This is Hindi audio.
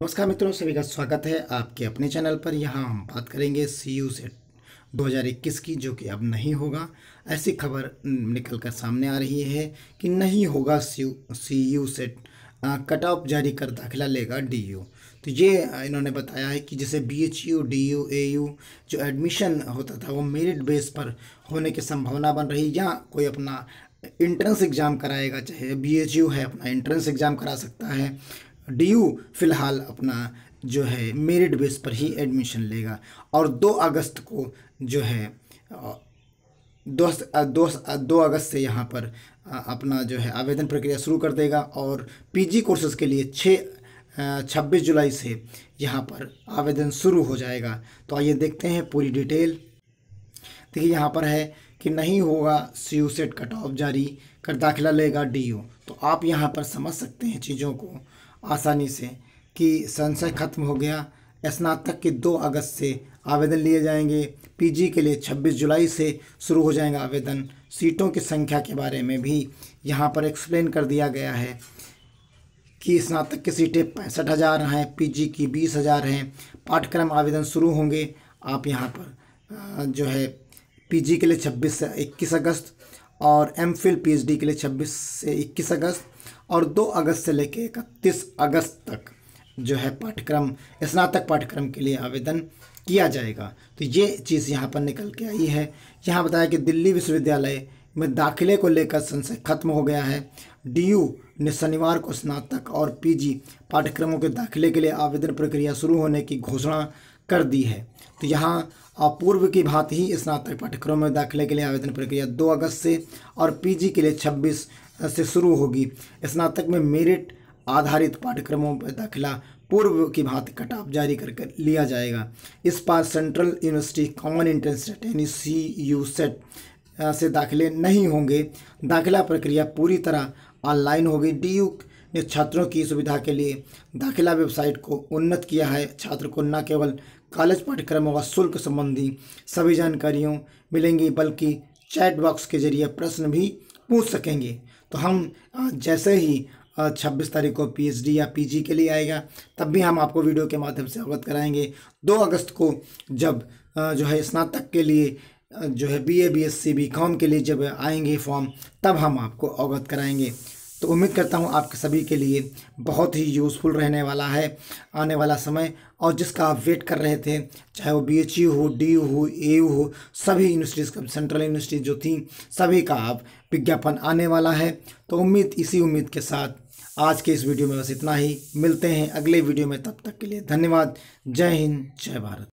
नमस्कार मित्रों, सभी का स्वागत है आपके अपने चैनल पर। यहाँ हम बात करेंगे सी यू सेट 2021 की, जो कि अब नहीं होगा। ऐसी खबर निकल कर सामने आ रही है कि नहीं होगा C U CET cut off जारी कर दाखिला लेगा डी यू तो ये इन्होंने बताया है कि जैसे B H U D U A U जो एडमिशन होता था, वो मेरिट बेस पर होने की संभावना बन रही या कोई अपना इंट्रेंस एग्ज़ाम कराएगा, चाहे बी एच यू है, अपना इंट्रेंस एग्ज़ाम करा सकता है। डीयू फ़िलहाल अपना जो है मेरिट बेस पर ही एडमिशन लेगा? और दो अगस्त को जो है, दो दो दो अगस्त से यहाँ पर अपना जो है आवेदन प्रक्रिया शुरू कर देगा और पीजी कोर्सेज़ के लिए छः छब्बीस जुलाई से यहाँ पर आवेदन शुरू हो जाएगा। तो आइए देखते हैं पूरी डिटेल। देखिए यहाँ पर है कि नहीं होगा C U CET cut off जारी, कर दाखिला लेगा डीयू तो आप यहाँ पर समझ सकते हैं चीज़ों को। आसानी से कि संशय खत्म हो गया। स्नातक के दो अगस्त से आवेदन लिए जाएँगे। पीजी के लिए 26 जुलाई से शुरू हो जाएगा आवेदन। सीटों की संख्या के बारे में भी यहाँ पर एक्सप्लेन कर दिया गया है कि स्नातक की सीटें पैंसठ हज़ार हैं, पीजी की बीस हज़ार हैं। पाठ्यक्रम आवेदन शुरू होंगे। आप यहाँ पर जो है, पीजी के लिए 26 से 21 अगस्त और एम फिल पी के लिए 26 से 21 अगस्त और 2 अगस्त से लेकर इकतीस अगस्त तक जो है पाठ्यक्रम, स्नातक पाठ्यक्रम के लिए आवेदन किया जाएगा। तो ये चीज़ यहाँ पर निकल के आई है। यहाँ बताया कि दिल्ली विश्वविद्यालय में दाखिले को लेकर संशय खत्म हो गया है। डीयू ने शनिवार को स्नातक और पीजी पाठ्यक्रमों के दाखिले के लिए आवेदन प्रक्रिया शुरू होने की घोषणा कर दी है। तो यहाँ पूर्व की भांति ही स्नातक पाठ्यक्रम में दाखिले के लिए आवेदन प्रक्रिया 2 अगस्त से और पीजी के लिए 26 से शुरू होगी। स्नातक में मेरिट आधारित पाठ्यक्रमों पर दाखिला पूर्व की भांति कटाव जारी कर लिया जाएगा। इस बार central university common entrance CET यानी सी यू सेट से दाखिले नहीं होंगे। दाखिला प्रक्रिया पूरी तरह ऑनलाइन होगी। डी यू ने छात्रों की सुविधा के लिए दाखिला वेबसाइट को उन्नत किया है। छात्र को न केवल कॉलेज पाठ्यक्रमों व शुल्क संबंधी सभी जानकारियों मिलेंगी, बल्कि चैट बॉक्स के ज़रिए प्रश्न भी पूछ सकेंगे। तो हम जैसे ही छब्बीस तारीख को पीएचडी या पीजी के लिए आएगा, तब भी हम आपको वीडियो के माध्यम से अवगत कराएँगे। दो अगस्त को जब जो है स्नातक के लिए जो है बीए बीएससी बीकॉम के लिए जब आएँगे फॉर्म तब हम आपको अवगत कराएँगे। तो उम्मीद करता हूँ आपके सभी के लिए बहुत ही यूज़फुल रहने वाला है, आने वाला समय। और जिसका आप वेट कर रहे थे, चाहे वो बी एच यू हो डी यू हो ए यू हो, सभी यूनिवर्सिटीज़ का सेंट्रल यूनिवर्सिटी जो थी, सभी का आप विज्ञापन आने वाला है। तो उम्मीद, इसी उम्मीद के साथ आज के इस वीडियो में बस इतना ही। मिलते हैं अगले वीडियो में, तब तक के लिए धन्यवाद। जय हिंद, जय भारत।